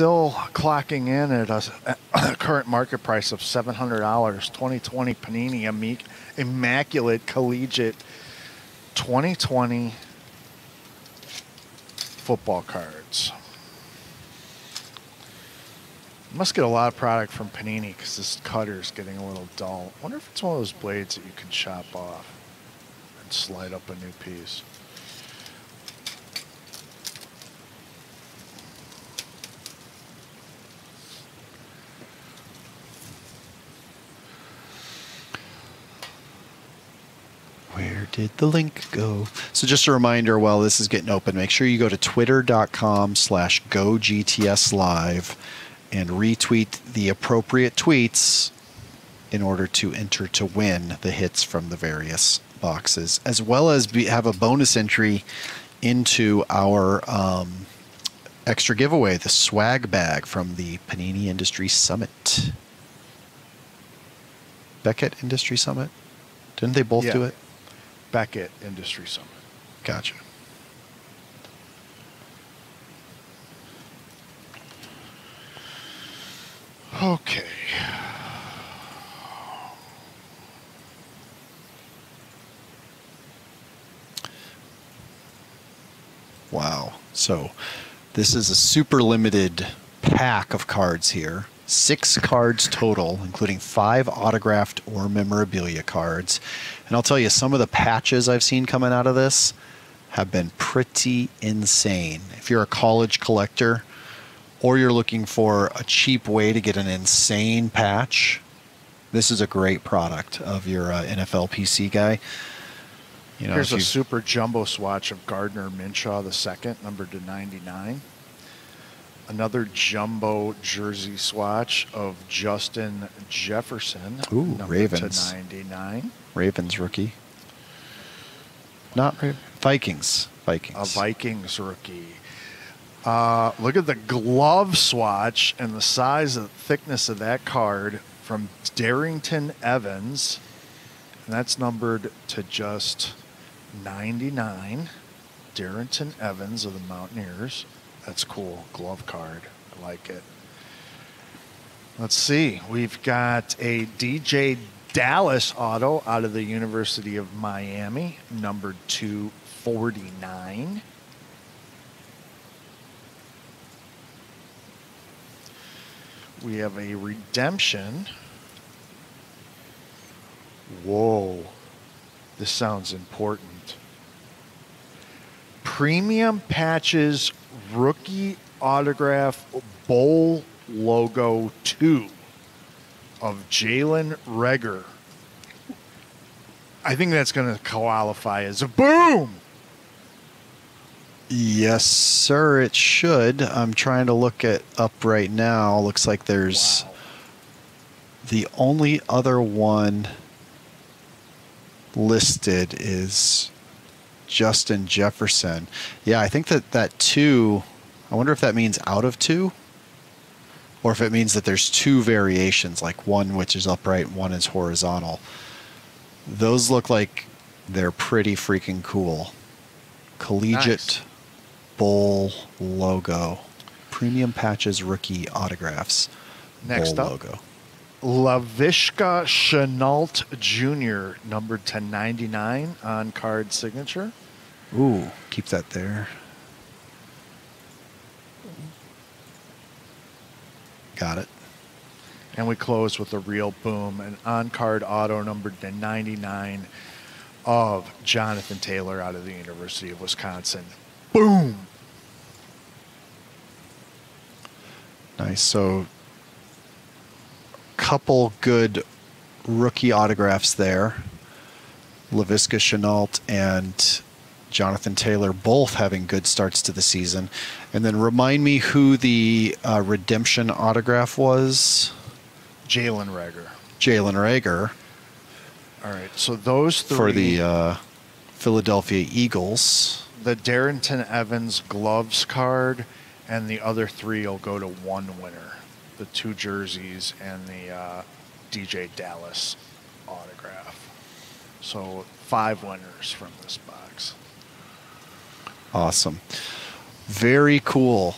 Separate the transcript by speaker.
Speaker 1: still clocking in at a, a current market price of seven hundred dollars. Twenty twenty Panini Amic- Immaculate Collegiate 2020 football cards. Must get a lot of product from Panini because this cutter is getting a little dull. wonder if it's one of those blades that you can chop off and slide up a new piece.
Speaker 2: Where did the link go? So just a reminder while this is getting open, make sure you go to twitter.com slash GoGTS Live and retweet the appropriate tweets in order to enter to win the hits from the various boxes, as well as be, have a bonus entry into our um, extra giveaway, the swag bag from the Panini Industry Summit. Beckett Industry Summit? Didn't they both
Speaker 1: Yeah.
Speaker 2: do it?
Speaker 1: Beckett Industry Summit.
Speaker 2: Gotcha.
Speaker 1: Okay.
Speaker 2: Wow. So this is a super limited pack of cards here. Six cards total, including five autographed or memorabilia cards. And I'll tell you, some of the patches I've seen coming out of this have been pretty insane. If you're a college collector or you're looking for a cheap way to get an insane patch, this is a great product of your uh, NFL PC guy. You know,
Speaker 1: Here's a super jumbo swatch of Gardner Minshew II, second, numbered to 99. Another jumbo jersey swatch of Justin Jefferson,
Speaker 2: Ooh, Ravens.
Speaker 1: to 99.
Speaker 2: Ravens rookie. Not Ra- Vikings. Vikings.
Speaker 1: A Vikings rookie. Uh, look at the glove swatch and the size and thickness of that card from Darrynton Evans. And that's numbered to just 99. Darrynton Evans of the Mountaineers. That's cool. Glove card. I like it. Let's see. We've got a DeeJay Dallas auto out of the University of Miami, number 249. We have a redemption. Whoa. This sounds important. Premium patches rookie autograph bowl logo 2 of Jalen Reagor. I think that's going to qualify as a boom.
Speaker 2: Yes, sir. It should. I'm trying to look it up right now. Looks like there's
Speaker 1: Wow.
Speaker 2: the only other one listed is Justin Jefferson. Yeah, I think that that two. I wonder if that means out of two, or if it means that there's two variations, like one which is upright, and one is horizontal. Those look like they're pretty freaking cool. Collegiate
Speaker 1: Nice.
Speaker 2: Bowl logo, premium patches, rookie autographs.
Speaker 1: Next
Speaker 2: Bowl
Speaker 1: up.
Speaker 2: logo.
Speaker 1: Laviska Shenault Jr., numbered to 99 on card signature.
Speaker 2: Ooh, keep that there. Got it.
Speaker 1: And we close with a real boom, an on card auto numbered to 99 of Jonathan Taylor out of the University of Wisconsin. Boom!
Speaker 2: Nice. So, couple good rookie autographs there. Laviska Shenault and Jonathan Taylor both having good starts to the season. And then remind me who the uh, redemption autograph was.
Speaker 1: Jalen Reagor.
Speaker 2: Jalen Reagor
Speaker 1: All right, so those three.
Speaker 2: for the uh, Philadelphia Eagles.
Speaker 1: the Darrynton Evans gloves card, and the other three will go to one winner: the two jerseys and the uh, DeeJay Dallas autograph. So five winners from this box.
Speaker 2: Awesome. Very cool.